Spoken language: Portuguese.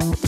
Música